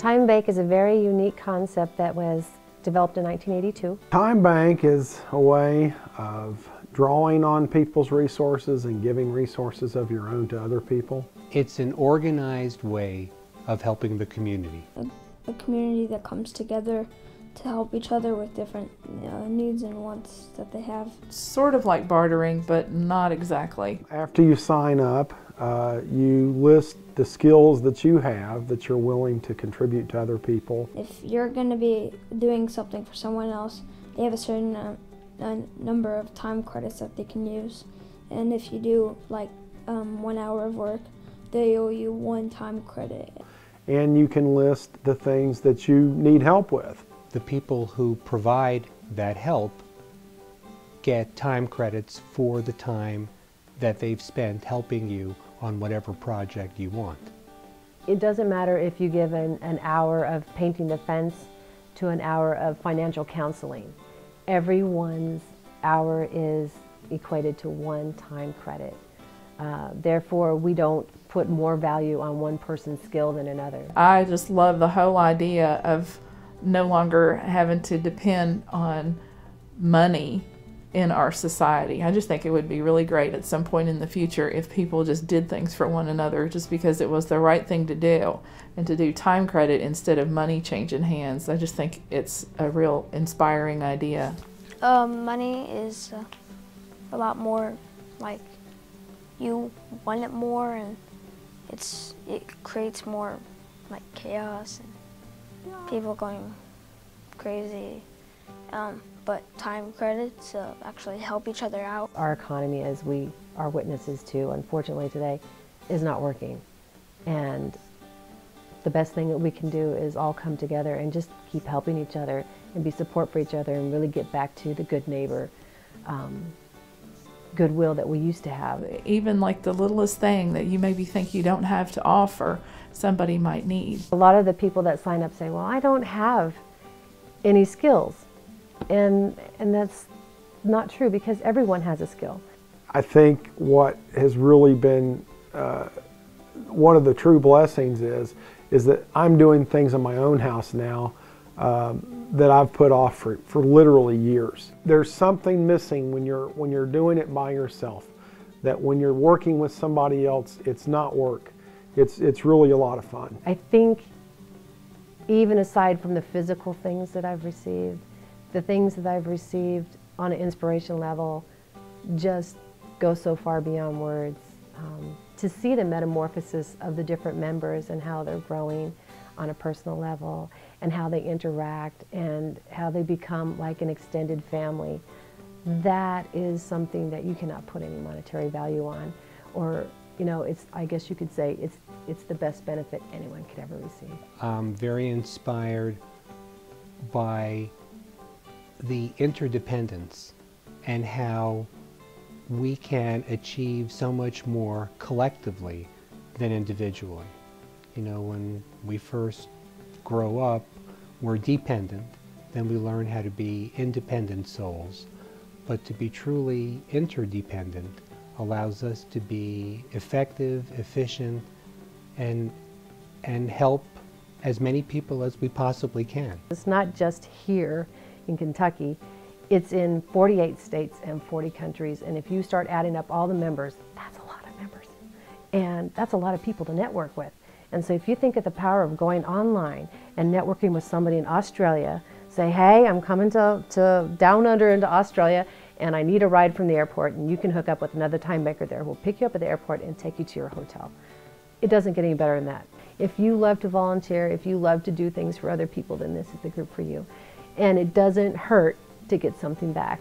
Time Bank is a very unique concept that was developed in 1982. Time Bank is a way of drawing on people's resources and giving resources of your own to other people. It's an organized way of helping the community. A, a community that comes together to help each other with different uh, needs and wants that they have. Sort of like bartering, but not exactly. After you sign up, uh, you list the skills that you have that you're willing to contribute to other people. If you're going to be doing something for someone else, they have a certain uh, number of time credits that they can use. And if you do like um, one hour of work, they owe you one time credit. And you can list the things that you need help with. The people who provide that help get time credits for the time that they've spent helping you on whatever project you want. It doesn't matter if you give an, an hour of painting the fence to an hour of financial counseling. Everyone's hour is equated to one time credit. Uh, therefore, we don't put more value on one person's skill than another. I just love the whole idea of no longer having to depend on money in our society. I just think it would be really great at some point in the future if people just did things for one another just because it was the right thing to do and to do time credit instead of money changing hands. I just think it's a real inspiring idea. Um, money is uh, a lot more like you want it more and it's it creates more like chaos and people going crazy. Um, but time credits uh, actually help each other out. Our economy, as we are witnesses to, unfortunately today, is not working. And the best thing that we can do is all come together and just keep helping each other and be support for each other and really get back to the good neighbor um, goodwill that we used to have. Even like the littlest thing that you maybe think you don't have to offer, somebody might need. A lot of the people that sign up say, well, I don't have any skills. And, and that's not true because everyone has a skill. I think what has really been uh, one of the true blessings is, is that I'm doing things in my own house now um, that I've put off for, for literally years. There's something missing when you're, when you're doing it by yourself, that when you're working with somebody else, it's not work. It's, it's really a lot of fun. I think even aside from the physical things that I've received, the things that I've received on an inspiration level just go so far beyond words. Um, to see the metamorphosis of the different members and how they're growing on a personal level and how they interact and how they become like an extended family, that is something that you cannot put any monetary value on. Or, you know, it's, I guess you could say it's, it's the best benefit anyone could ever receive. I'm very inspired by the interdependence and how we can achieve so much more collectively than individually. You know, when we first grow up, we're dependent, then we learn how to be independent souls. But to be truly interdependent allows us to be effective, efficient, and, and help as many people as we possibly can. It's not just here in Kentucky. It's in 48 states and 40 countries, and if you start adding up all the members, that's a lot of members. And that's a lot of people to network with. And so if you think of the power of going online and networking with somebody in Australia, say, hey, I'm coming to, to down under into Australia and I need a ride from the airport and you can hook up with another time maker there who will pick you up at the airport and take you to your hotel. It doesn't get any better than that. If you love to volunteer, if you love to do things for other people, then this is the group for you and it doesn't hurt to get something back.